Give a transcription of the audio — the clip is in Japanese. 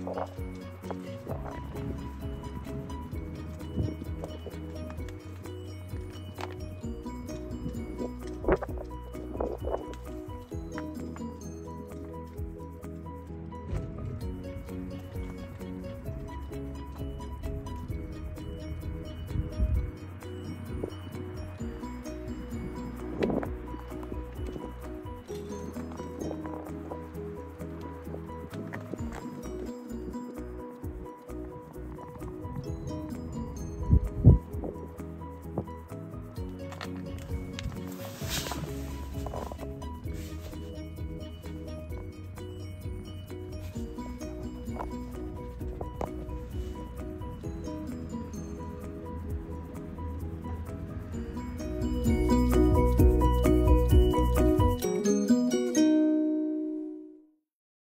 わかんない。